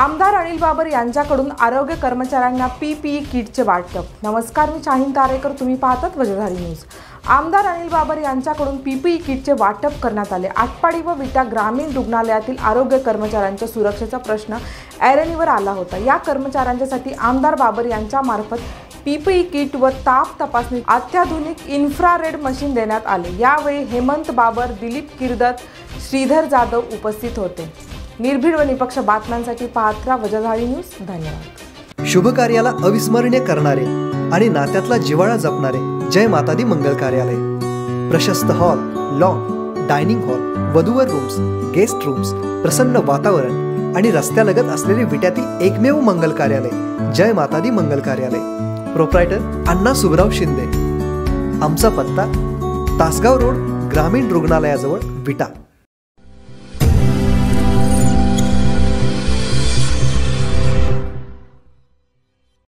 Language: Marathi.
आमदार अनिल बाबर यांच्याकडून आरोग्य कर्मचाऱ्यांना पीपीई किटचे वाटप. नमस्कार मी शाहीन तारेकर. तुम्ही पाहतात वजधारी न्यूज. आमदार अनिल बाबर यांच्याकडून पीपीई किटचे वाटप करण्यात आले. आटपाडी व विटा ग्रामीण रुग्णालयातील आरोग्य कर्मचाऱ्यांच्या सुरक्षेचा प्रश्न ऐरणीवर आला होता. या कर्मचाऱ्यांच्यासाठी आमदार बाबर यांच्यामार्फत पीपीई किट व ताप तपासणी अत्याधुनिक इन्फ्रारेड मशीन देण्यात आले. यावेळी हेमंत बाबर दिलीप किर्दत श्रीधर जाधव उपस्थित होते. निर्भीड व निपक्ष बातम्यांसाठी पाहत राहा न्यूज. धन्यवाद. शुभ कार्याला अविस्मरणीय करणारे आणि नात्यातला जिव्हाळा जपणारे जय मातादी मंगल कार्यालय. प्रशस्त हॉल लॉन डायनिंग हॉल वधूवर रूम्स गेस्ट रूम्स प्रसन्न वातावरण आणि रस्त्यालगत असलेले विट्यातील एकमेव मंगल कार्यालय जय मातादी मंगल कार्यालय. प्रोप्रायटर अण्णा सुबराव शिंदे. आमचा पत्ता तासगाव रोड ग्रामीण रुग्णालयाजवळ विटा.